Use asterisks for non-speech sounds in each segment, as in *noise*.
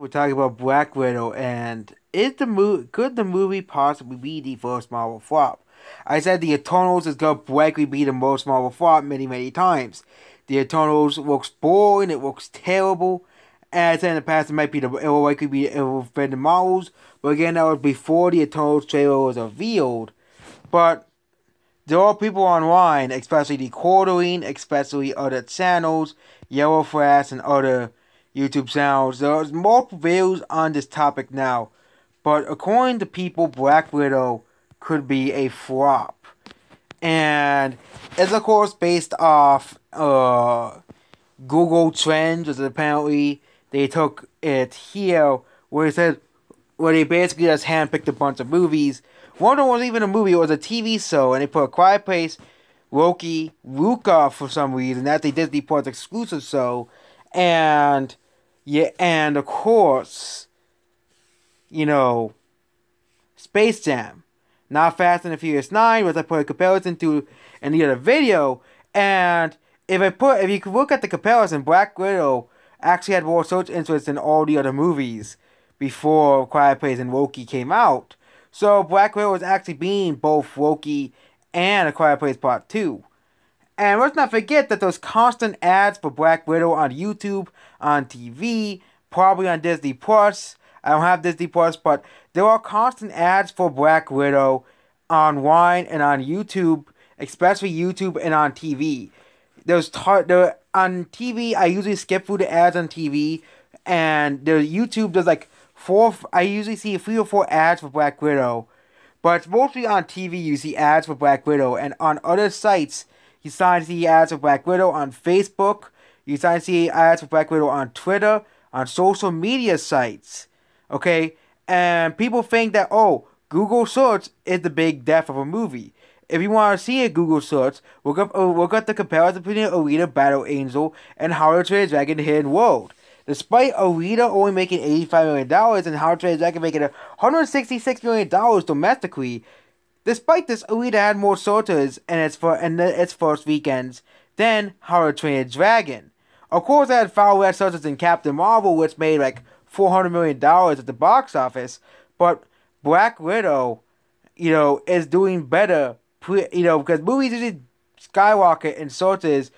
We're talking about Black Widow, and is the movie could the movie possibly be the first Marvel flop? I said the Eternals is gonna likely be the most Marvel flop many many times. The Eternals looks boring, it looks terrible. And I said in the past it might be the it will likely be it will fit the Marvels, but again that was before the Eternals trailer was revealed. But there are people online, especially the Quartering, especially other channels, Yellow Flash and other YouTube channels. There's multiple videos on this topic now, but according to people, Black Widow could be a flop. And it's of course based off uh, Google Trends, which apparently they took it here, where it said, where they basically just handpicked a bunch of movies. One of them wasn't even a movie, it was a TV show, and they put a Quiet Place, Loki, Luca for some reason. That's a Disney Plus exclusive show. And yeah, and of course, you know, Space Jam, not Fast and the Furious Nine, which I put a comparison to in the other video. And if I put, if you could look at the comparison, Black Widow actually had more search interest than all the other movies before Quiet Place and Loki came out. So Black Widow was actually being both Loki and A Quiet Place Part 2. And let's not forget that those constant ads for Black Widow on YouTube, on TV, probably on Disney Plus. I don't have Disney Plus, but there are constant ads for Black Widow online and on YouTube, especially YouTube and on TV. There's tar- there on TV. I usually skip through the ads on TV, and the YouTube does like four. I usually see three or four ads for Black Widow, but mostly on TV you see ads for Black Widow, and on other sites you to see ads for Black Widow on Facebook. You to see ads for Black Widow on Twitter, on social media sites. Okay? And people think that, oh, Google search is the big death of a movie. If you want to see a Google search, look up uh, look at the comparison between Alita Battle Angel and How to Train Dragon Hidden World. Despite Alita only making $85 million and How to Train Dragon making $166 million domestically, Despite this, Alita had more sorters in its, for, in its first weekends than How to Train Dragon. Of course, it had far less sorters than Captain Marvel, which made like $400 million at the box office, but Black Widow, you know, is doing better, you know, because movies usually skyrocket in sorters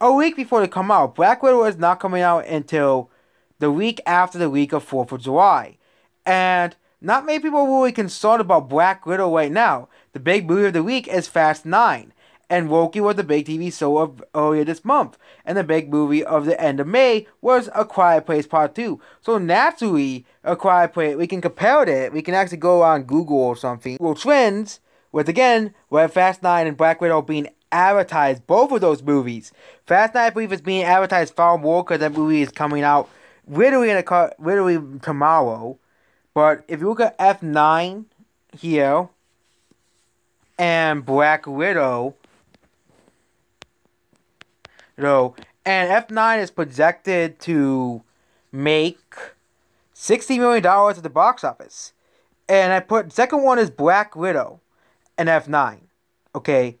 a week before they come out. Black Widow is not coming out until the week after the week of 4th of July. And not many people are really concerned about Black Widow right now. The big movie of the week is Fast 9. And Loki was the big TV show of oh earlier this month. And the big movie of the end of May was A Quiet Place Part 2. So naturally, A Quiet Place, we can compare it. We can actually go on Google or something. Google Trends, with again, where Fast 9 and Black Widow being advertised, both of those movies. Fast 9, I believe, is being advertised far more because that movie is coming out literally in a literally tomorrow. But if you look at F9 here and Black Widow, you and F9 is projected to make $60 million at the box office. And I put, second one is Black Widow and F9. Okay.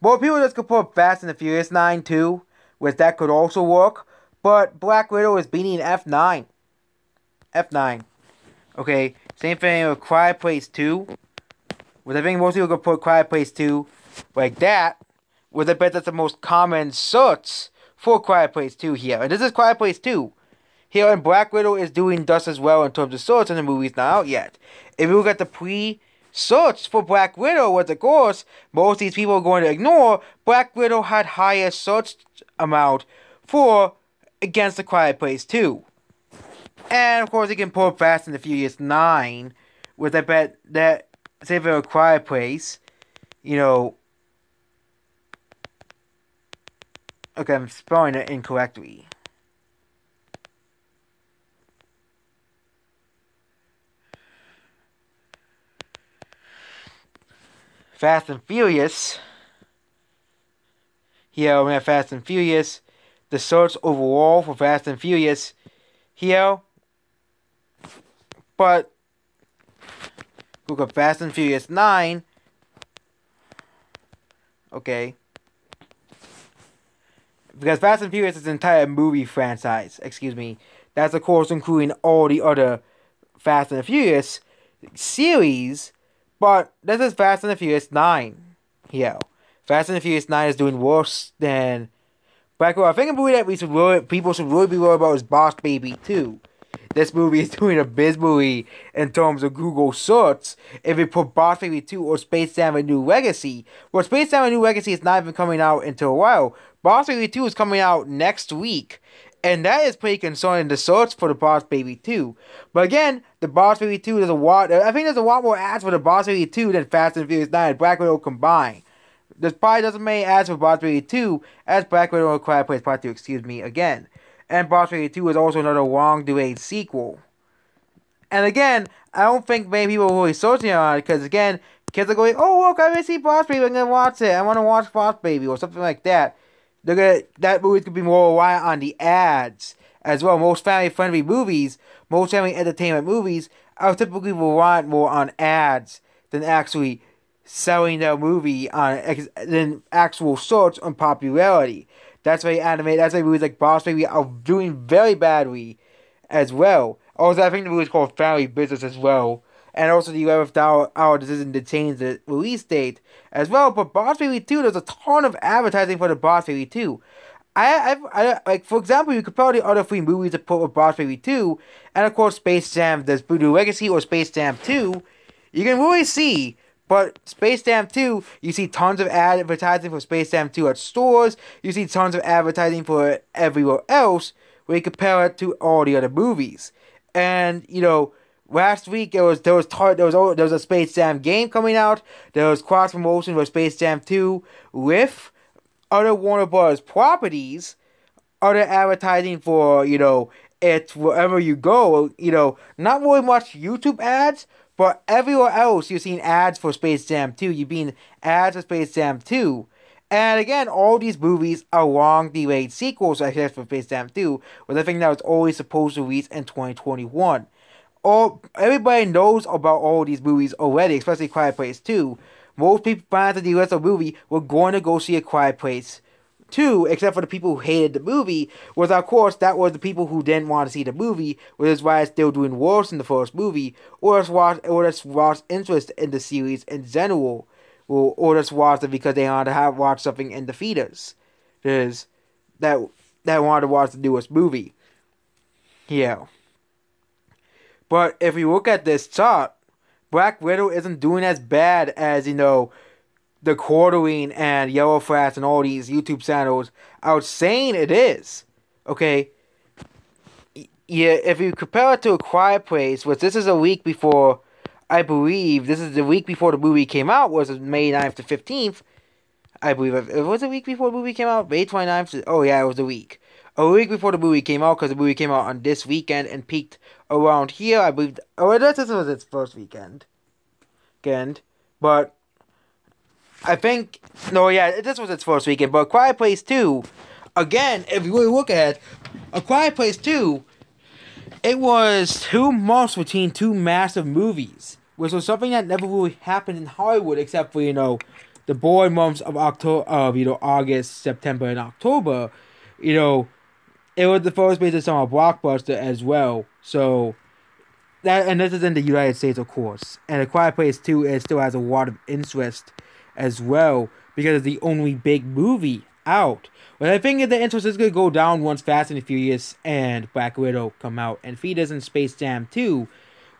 More people just could put Fast and the Furious 9 too, which that could also work. But Black Widow is beating F9. F9. Okay, same thing with Quiet Place 2. With I think most people go put Quiet Place 2 like that. With I bet that's the most common search for Quiet Place 2 here. And this is Quiet Place 2. Here, and Black Widow is doing just as well in terms of search, and the movie's not out yet. If you look at the pre search for Black Widow, what of course most of these people are going to ignore, Black Widow had higher search amount for against the Quiet Place 2. And of course, you can pull Fast and the Furious 9, with I bet that, say for a quiet place, you know. Okay, I'm spelling it incorrectly. Fast and Furious. Here we have Fast and Furious. The search overall for Fast and Furious. Here but Google Fast and Furious 9. Okay. Because Fast and Furious is an entire movie franchise. Excuse me. That's of course including all the other Fast and Furious series, but this is Fast and Furious 9 here. Fast and Furious 9 is doing worse than Black Widow. I think a movie that we should really, people should really be worried about is Boss Baby 2. This movie is *laughs* doing abysmally in terms of Google search. If you put Boss Baby 2 or Space Jam A New Legacy, well, Space Jam A New Legacy is not even coming out until a while. Boss Baby 2 is coming out next week. And that is pretty concerning, the search for the Boss Baby 2. But again, the Boss Baby 2, there's a lot, I think there's a lot more ads for the Boss Baby 2 than Fast and Furious 9 and Black Widow combined. There's probably doesn't many ads for Boss Baby 2 as Black Widow and Quiet Place Part 2, excuse me, again. And Boss Baby 2 is also another long delayed sequel. And again, I don't think many people are really searching on it because again, kids are going, oh look, I to see Boss Baby, I'm gonna watch it. I want to watch Boss Baby or something like that they're gonna that movie's gonna be more reliant on the ads as well. Most family friendly movies, most family entertainment movies are typically reliant more on ads than actually selling their movie on than actual search on popularity. That's why anime. That's why movies like Boss Baby are doing very badly, as well. Also, I think the movie is called Family Business as well and also the 11th hour, decision to change the release date as well. But Boss Baby 2, there's a ton of advertising for the Boss Baby 2. I, I, I, like for example, you could probably other three movies to put with Boss Baby 2, and of course Space Jam, there's Voodoo Legacy or Space Jam 2. You can really see, but Space Jam 2, you see tons of advertising for Space Jam 2 at stores, you see tons of advertising for it everywhere else, where you compare it to all the other movies. And, you know, last week there was there was tar- there was there was a Space Jam game coming out. There was cross promotion for Space Jam 2 with other Warner Bros. properties, other advertising for you know it wherever you go. You know, not really much YouTube ads, but everywhere else you're seeing ads for Space Jam 2. You've been ads for Space Jam 2. And again, all these movies are long delayed sequels, I guess, for Space Jam 2, with a thing that was always supposed to release in 2021 all everybody knows about all these movies already, especially Quiet Place 2. Most people fans of the US movie were going to go see a Quiet Place 2, except for the people who hated the movie, was of course that was the people who didn't want to see the movie, which is why it's still doing worse in the first movie, or just lost or just lost interest in the series in general. Or, or just watched it because they wanted to have watch something in the theaters. There's that that wanted to watch the newest movie. Yeah. But if you look at this chart, Black Widow isn't doing as bad as, you know, the Quartering and Yellow Flash and all these YouTube channels out saying it is. Okay? Yeah, if you compare it to A Quiet Place, which this is a week before, I believe, this is the week before the movie came out, was May 9th to 15th. I believe it was a week before the movie came out, May 29th. oh yeah, it was a week a week before the movie came out because the movie came out on this weekend and peaked around here. I believe. Oh, this was its first weekend. Weekend, but I think no, yeah, this was its first weekend. But Quiet Place Two, again, if you really look at it, A Quiet Place Two, it was two months between two massive movies, which was something that never really happened in Hollywood except for you know the boy months of October, of you know August, September, and October. You know, it was the first on a blockbuster as well. So that and this is in the United States, of course. And A Quiet Place Two it still has a lot of interest as well because it's the only big movie out. But I think the interest is gonna go down once Fast and Furious and Black Widow come out, and Fetus and Space Jam Two.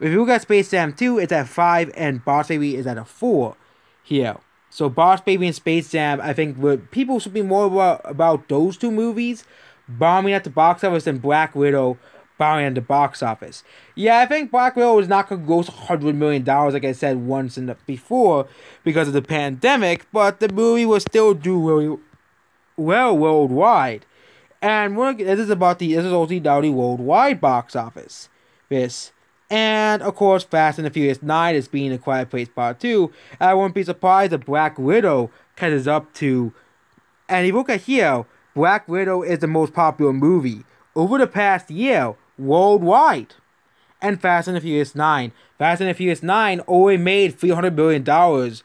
If you look at Space Jam 2, it's at 5, and Boss Baby is at a 4 here. So Boss Baby and Space Jam, I think people should be more about, about those two movies bombing at the box office than Black Widow bombing at the box office. Yeah, I think Black Widow is not gonna go to hundred million dollars, like I said once the before, because of the pandemic. But the movie will still do really well worldwide. And we're, this is about the this is the worldwide box office. This. And of course, Fast and the Furious 9 is being a Quiet Place Part 2. I wouldn't be surprised if Black Widow catches up to. And you look at here, Black Widow is the most popular movie over the past year worldwide. And Fast and the Furious 9. Fast and the Furious 9 only made $300 million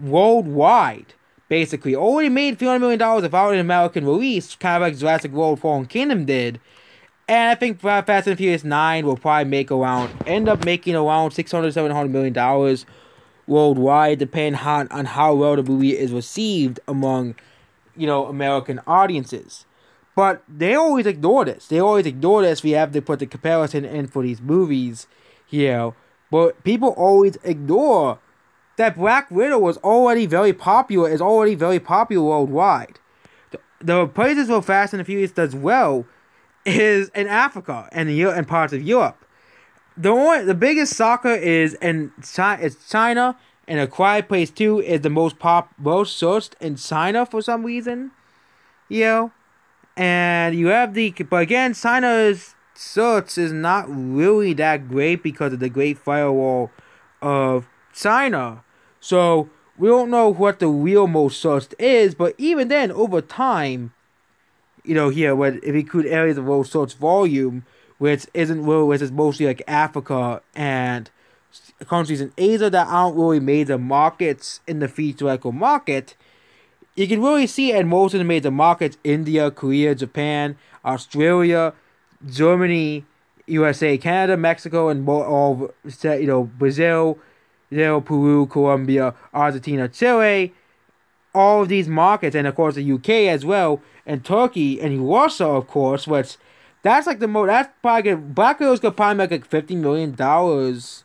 worldwide. Basically, only made $300 million without an American release, kind of like Jurassic World Fallen Kingdom did. And I think Fast and Furious 9 will probably make around, end up making around 600 700 million dollars worldwide, depending on, on how well the movie is received among, you know, American audiences. But they always ignore this. They always ignore this. We have to put the comparison in for these movies here. But people always ignore that Black Widow was already very popular, is already very popular worldwide. The, the places where Fast and the Furious does well is in Africa and in, and parts of Europe. The only, the biggest soccer is in China, China, and A Quiet Place 2 is the most pop most searched in China for some reason. You know? And you have the but again China's search is not really that great because of the great firewall of China. So we don't know what the real most searched is, but even then over time you know, here, where if we could areas of low search volume, which isn't really, which is mostly like Africa and countries in Asia that aren't really major markets in the free theoretical market, you can really see in most of the major markets India, Korea, Japan, Australia, Germany, USA, Canada, Mexico, and all you know Brazil, you know, Peru, Colombia, Argentina, Chile, all of these markets, and of course the UK as well, and Turkey and Russia, of course, which that's like the most. That's probably Black Widow's gonna probably make like fifty million dollars,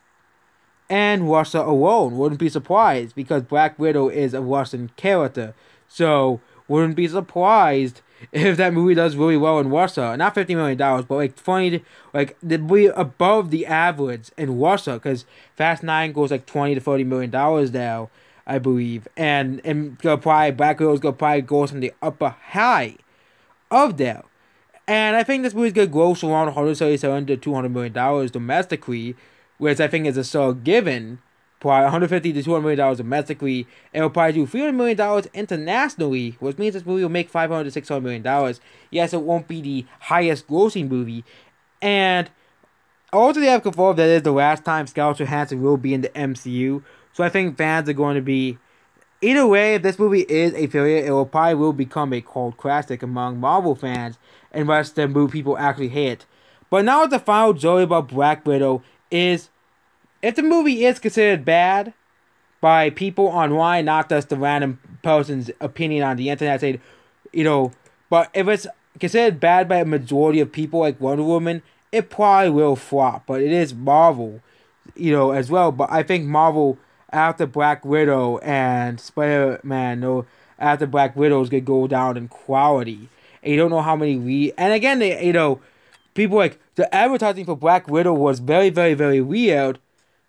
and Russia alone wouldn't be surprised because Black Widow is a Russian character, so wouldn't be surprised *laughs* if that movie does really well in Russia. Not fifty million dollars, but like twenty, like the be above the average in Russia because Fast Nine goes like twenty to thirty million dollars now. I believe, and and gonna probably Black Widow's gonna probably go from the upper high of that. And I think this movie's gonna gross around 177 to 200 million dollars domestically, which I think is a sure given. Probably 150 to 200 million dollars domestically. It will probably do 300 million dollars internationally, which means this movie will make 500 to 600 million dollars. Yes, it won't be the highest grossing movie, and also they have confirmed that is the last time Scarlett Johansson will be in the MCU. So I think fans are going to be either way. If this movie is a failure, it will probably will become a cult classic among Marvel fans, unless the movie people actually hate. But now it's the final joke about Black Widow is, if the movie is considered bad by people online, not just the random person's opinion on the internet, saying, you know, but if it's considered bad by a majority of people like Wonder Woman, it probably will flop. But it is Marvel, you know, as well. But I think Marvel after Black Widow and Spider Man, no, after Black Widow is gonna go down in quality. And you don't know how many we and again they you know people like the advertising for Black Widow was very very very weird.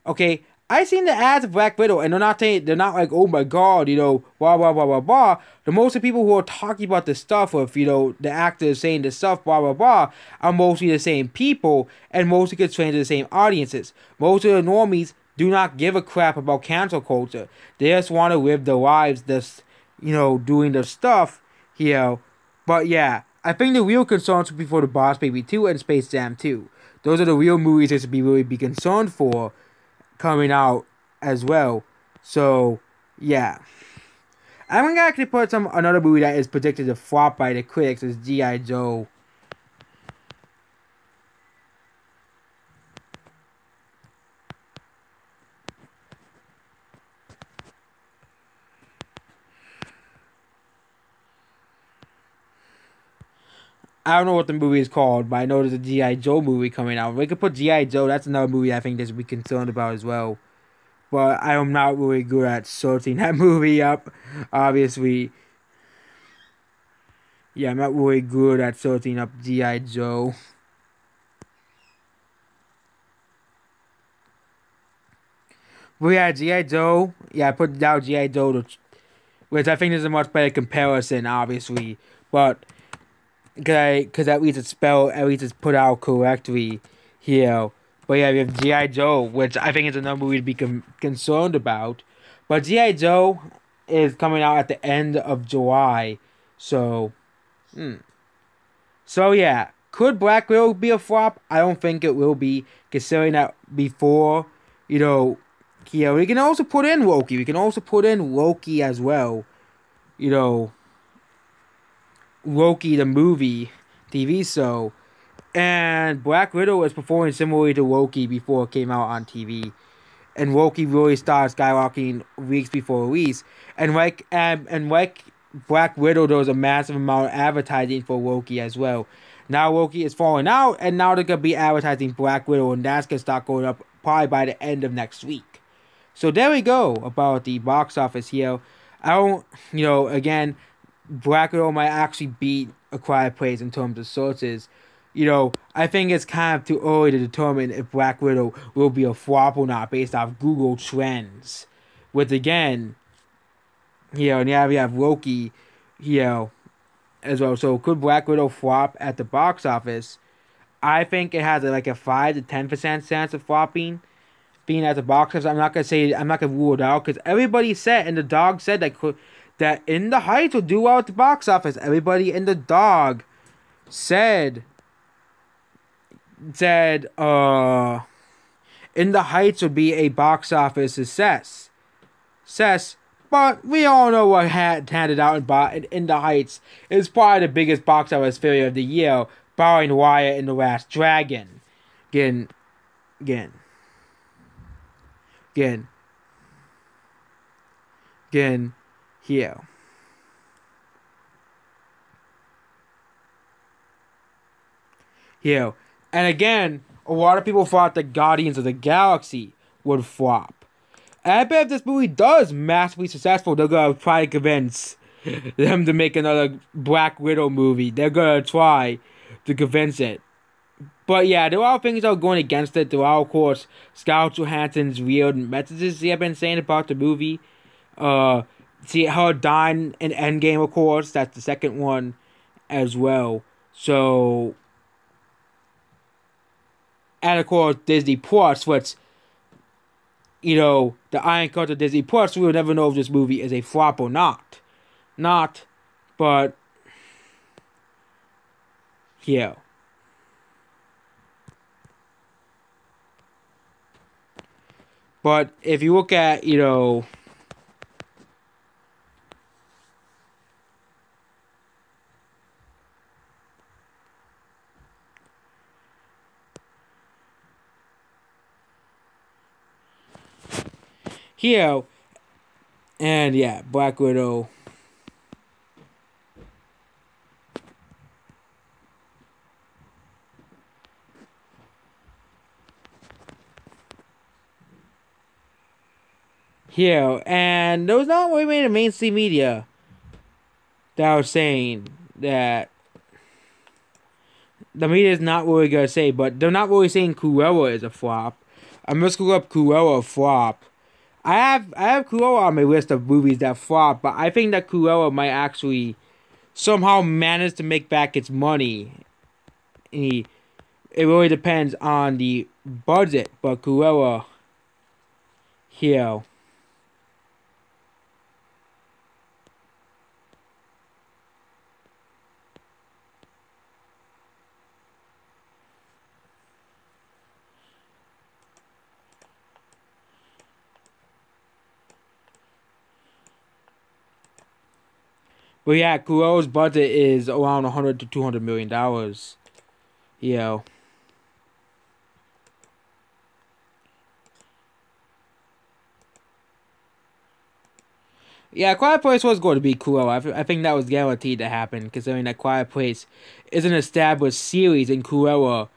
Okay, I seen the ads of Black Widow and they're not saying they're not like oh my god you know blah blah blah blah blah. The most of the people who are talking about the stuff of you know the actors saying the stuff blah blah blah are mostly the same people and mostly get trained to the same audiences. Most of the normies do not give a crap about cancel culture. They just want to live their lives, just you know, doing their stuff here. But yeah, I think the real concerns would be for the Boss Baby 2 and Space Jam 2. Those are the real movies that should be really be concerned for coming out as well. So yeah. I'm gonna actually put some another movie that is predicted to flop by the critics is G.I. Joe I don't know what the movie is called, but I know there's a G.I. Joe movie coming out. We could put G.I. Joe, that's another movie I think they should be concerned about as well. But I am not really good at sorting that *laughs* movie up, obviously. Yeah, I'm not really good at sorting up G.I. Joe. But yeah, G.I. Joe, yeah, I put down G.I. Joe, which I think is a much better comparison, obviously. But because at least it's spelled, at least it's put out correctly here. But yeah, we have G.I. Joe, which I think is another movie to be concerned about. But G.I. Joe is coming out at the end of July. So, hmm. So yeah, could Black Widow be a flop? I don't think it will be, considering that before, you know, yeah, we can also put in Loki. We can also put in Loki as well. You know, Loki the movie TV show, And Black Widow is performing similarly to Loki before it came out on TV. And Loki really started skyrocketing weeks before release. And like and, and like Black Widow, there was a massive amount of advertising for Loki as well. Now Loki is falling out, and now they're gonna be advertising Black Widow, and that's gonna start going up probably by the end of next week. So there we go about the box office here. I don't, you know, again, Black Widow might actually beat A Quiet Place in terms of sources. You know, I think it's kind of too early to determine if Black Widow will be a flop or not based off Google Trends. With again, you know, yeah, we have Loki, you know, as well. So could Black Widow flop at the box office? I think it has a, like a five to ten percent chance of flopping, being at the box office. I'm not gonna say I'm not gonna rule it out because everybody said and the dog said that that in the Heights will do well at the box office. Everybody in the dog said said uh in the Heights would be a box office success. Success but we all know what had handed out in, in the Heights is probably the biggest box office failure of the year, barring Raya and the Last Dragon. Again, again, again, again, here. Here. And again, a lot of people thought the Guardians of the Galaxy would flop. And I bet if this movie does massively successful, they're gonna try to convince *laughs* them to make another Black Widow movie. They're gonna try to convince it. But yeah, there are things that are going against it. There are, of course, Scarlett Johansson's weird messages she have been saying about the movie. Uh, see her dying in Endgame, of course. That's the second one as well. So, and of course, Disney Plus, which you know, the Iron Curtain Disney Plus, we will never know if this movie is a flop or not. Not, but yeah. But if you look at, you know, here. And yeah, Black Widow. Here, and there was not made a mainstream media that was saying that the media is not really gonna say, but they're not really saying Cruella is a flop. I'm just gonna up Cruella flop I have I have Cruella on my list of movies that flop, but I think that Cruella might actually somehow manage to make back its money. It really depends on the budget, but Cruella here But yeah, Cruella's budget is around 100 to 200 million dollars. Know. Yeah, Quiet Place was going to be cool. I, I think that was guaranteed to happen, considering that Quiet Place is an established series, and Cruella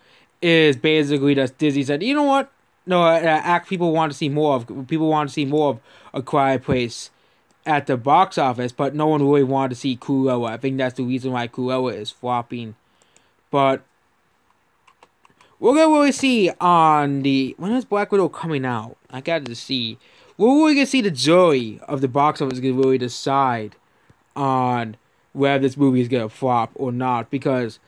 is basically just Disney said, you know what? No, uh, act people want to see more of. People want to see more of a Quiet Place at the box office, but no one really wanted to see Cruella. I think that's the reason why Cruella is flopping. But we're gonna really see on the when is Black Widow coming out? I got to see. We're really gonna see the jury of the box office gonna really decide on whether this movie is gonna flop or not because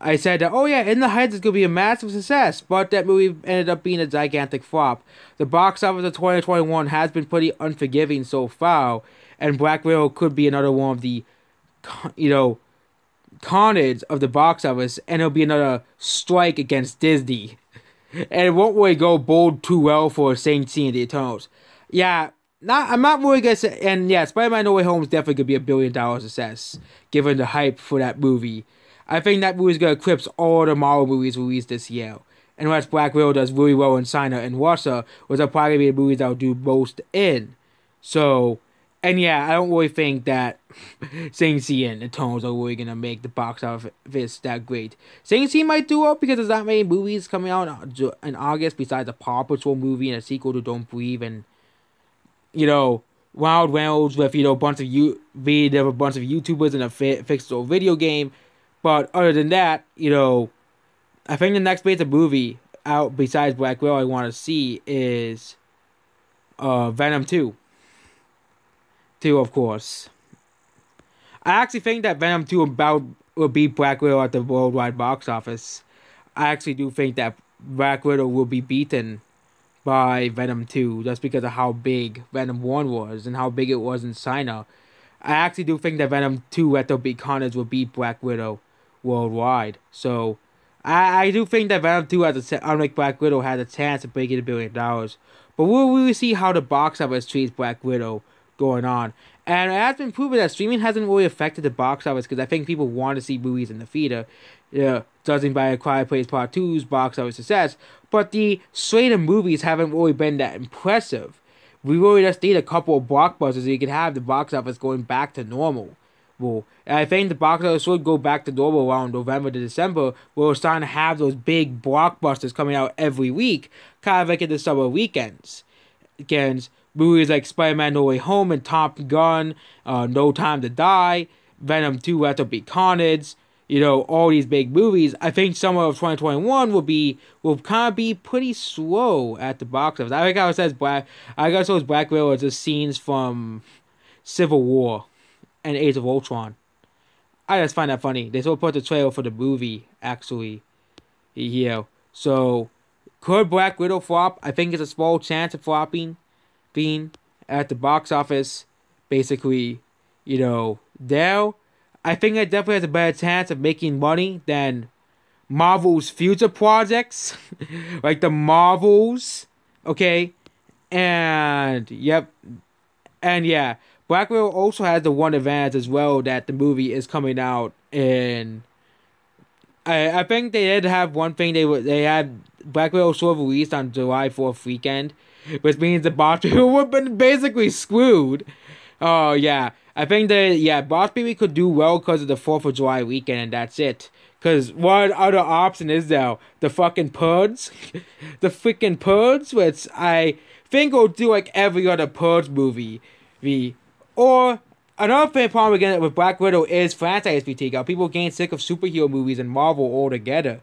I said that, oh yeah, In the Heights is going to be a massive success, but that movie ended up being a gigantic flop. The box office of 2021 has been pretty unforgiving so far, and Black Widow could be another one of the, you know, carnage of the box office, and it'll be another strike against Disney. *laughs* And it won't really go bold too well for Shang-Chi and the Eternals. Yeah, not I'm not really gonna say, and yeah, Spider-Man No Way Home is definitely gonna be a billion dollar success, given the hype for that movie. I think that movie's gonna eclipse all the Marvel movies released this year. Unless Black Widow does really well in China and Russia, which are probably the movies that'll do most in. So, and yeah, I don't really think that Shang-Chi and Eternals are really gonna make the box office that great. Shang-Chi might do well because there's not many movies coming out in August besides a Paw Patrol movie and a sequel to Don't Breathe and, you know, Wild Reynolds with, you know, a bunch of you, video, a bunch of YouTubers in a fi- fictional video game. But other than that, you know, I think the next big movie out besides Black Widow I want to see is uh, Venom 2. 2, of course. I actually think that Venom 2 about will beat Black Widow at the worldwide box office. I actually do think that Black Widow will be beaten by Venom 2 just because of how big Venom 1 was and how big it was in China. I actually do think that Venom 2 at the big carnage will beat Black Widow worldwide. So I, I do think that Venom 2 has a unlike Black Widow has a chance of breaking a billion dollars. But we'll see how the box office treats Black Widow going on. And it has been proven that streaming hasn't really affected the box office because I think people want to see movies in the theater. Yeah, judging by A Quiet Place Part 2's box office success. But the slate of movies haven't really been that impressive. We really just need a couple of blockbusters so you can have the box office going back to normal. Well, I think the box office should go back to normal around November to December, where we're starting to have those big blockbusters coming out every week, kind of like in the summer weekends. Again, movies like Spider-Man No Way Home and Top Gun, uh, No Time to Die, Venom 2 Let There Be Carnage, you know, all these big movies. I think summer of 2021 will be will kind of be pretty slow at the box office. I think I says Black. I guess those Black Widow are just scenes from Civil War and Age of Ultron. I just find that funny. They still put the trailer for the movie actually here. So could Black Widow flop? I think it's a small chance of flopping being at the box office. Basically, you know, there. I think it definitely has a better chance of making money than Marvel's future projects. *laughs* like the Marvels. Okay? And yep. And yeah. Black Widow also has the one advantage as well that the movie is coming out in. I I think they did have one thing they were they had Black Widow sort of released on July Fourth weekend, which means the box baby would have been basically screwed. Oh yeah, I think that yeah, Boss Baby could do well because of the Fourth of July weekend, and that's it. Cause what other option is there? The fucking Purge, *laughs* the freaking Purge, which I think will do like every other Purge movie. The or another thing problem again with Black Widow is franchise fatigue. How People getting sick of superhero movies and Marvel altogether.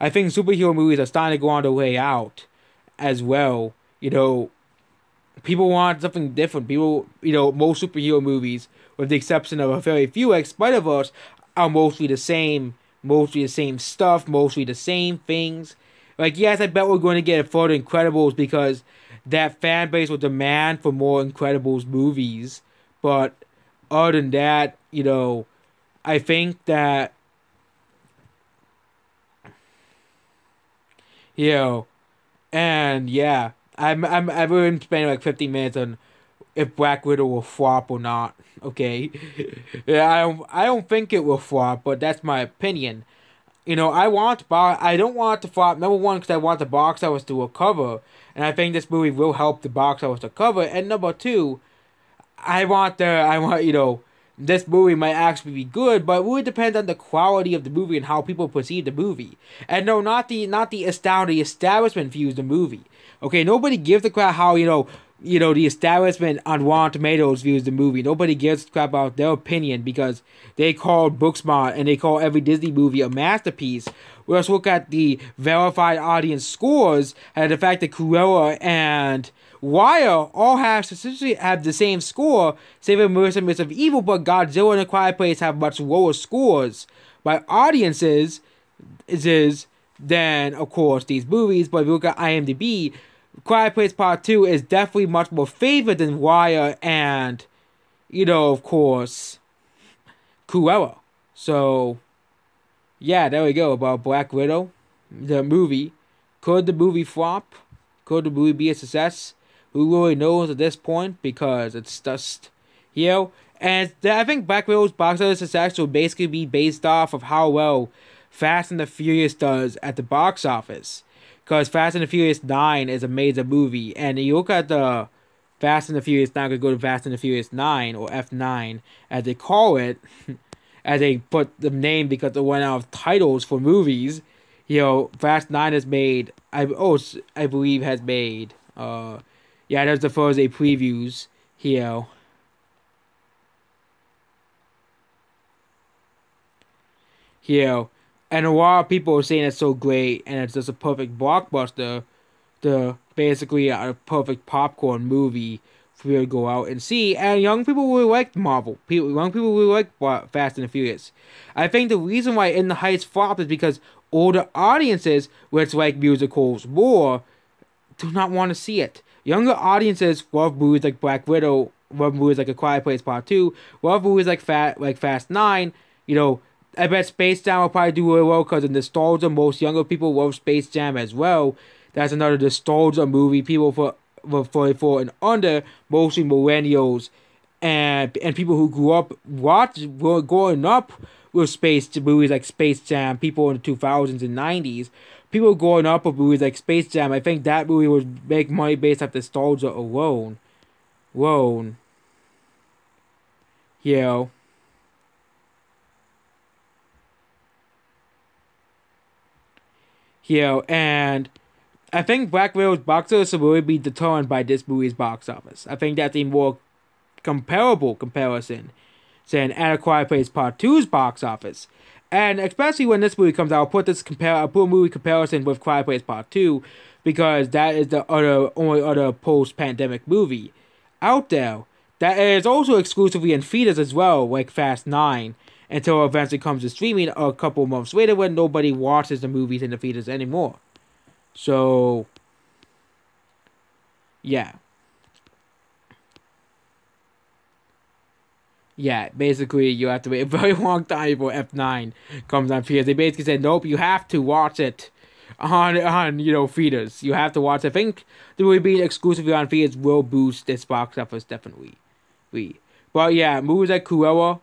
I think superhero movies are starting to go on their way out as well. You know, people want something different. People, you know, most superhero movies, with the exception of a very few like Spider Verse, are mostly the same. Mostly the same stuff. Mostly the same things. Like yes, I bet we're going to get a further Incredibles because that fan base will demand for more Incredibles movies but other than that, you know, I think that you know, and yeah, I'm I'm I've been spending like 15 minutes on if Black Widow will flop or not. Okay, *laughs* yeah, I don't I don't think it will flop, but that's my opinion. You know, I want bo- I don't want to flop. Number one, because I want the box office to recover, and I think this movie will help the box office to recover. And number two, I want the I want you know this movie might actually be good, but it really depends on the quality of the movie and how people perceive the movie. And no, not the not the astounding establishment views the movie. Okay, nobody gives a crap how you know you know the establishment on Rotten Tomatoes views the movie. Nobody gives a crap about their opinion because they call Booksmart and they call every Disney movie a masterpiece. Let's look at the verified audience scores and the fact that Cruella and Wire all have essentially have the same score, save for Marissa Miss of Evil, but Godzilla and the Quiet Place have much lower scores by audiences is than of course these movies. But if you look at IMDb, Quiet Place Part Two is definitely much more favored than Wire and you know of course Cruella. So yeah, there we go about Black Widow, the movie. Could the movie flop? Could the movie be a success? Who really knows at this point because it's just, you know. And I think Black Widow's box office success will basically be based off of how well Fast and the Furious does at the box office. Because Fast and the Furious 9 is a major movie. And you look at the Fast and the Furious 9, could go to Fast and the Furious 9, or F9, as they call it, *laughs* as they put the name because they went out of titles for movies. You know, Fast 9 has made, I, oh, I believe has made, uh, yeah, there's the first eight previews here. Here, and a lot of people are saying it's so great and it's just a perfect blockbuster, the basically a perfect popcorn movie for you to go out and see. And young people really like Marvel. People, young people really like Fast and the Furious. I think the reason why In the Heights flopped is because older audiences, which like musicals more, do not want to see it. Younger audiences love movies like Black Widow, love movies like A Quiet Place Part Two, love movies like Fat like Fast Nine. You know, I bet Space Jam will probably do really well because of nostalgia. Most younger people love Space Jam as well. That's another nostalgia movie. People for for 44 and under, mostly millennials and and people who grew up watch were growing up with space movies like Space Jam. People in the 2000s and 90s. People growing up with movies like Space Jam. I think that movie would make money based off nostalgia alone. Alone. You you know, and I think Black Widow's box office will be determined by this movie's box office. I think that's a more comparable comparison than A Quiet Place Part 2's box office. And especially when this movie comes out, I'll put this compare I'll put a movie comparison with Quiet Place Part 2 because that is the other only other post pandemic movie out there. That is also exclusively in theaters as well, like Fast Nine until eventually comes to streaming a couple months later when nobody watches the movies in the theaters anymore. So, yeah. Yeah, basically you have to wait a *laughs* very long time before F9 comes on theaters. They basically said, nope, you have to watch it on, on you know, theaters. You have to watch. I think the movie being exclusively on theaters will boost this box office, definitely. We. But yeah, movies like Cruella,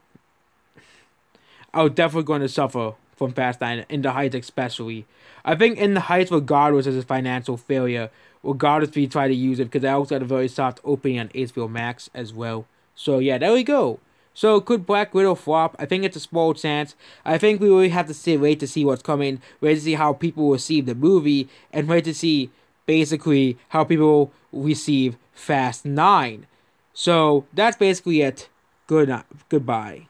Was definitely going to suffer from Fast 9, in the Heights especially. I think In the Heights, regardless, is a financial failure, regardless if you try to use it, because I also had a very soft opening on HBO Max as well. So yeah, there we go. So could Black Widow flop? I think it's a small chance. I think we really have to see, wait to see what's coming, wait to see how people receive the movie, and wait to see basically how people receive Fast 9. So that's basically it. Good night. Goodbye.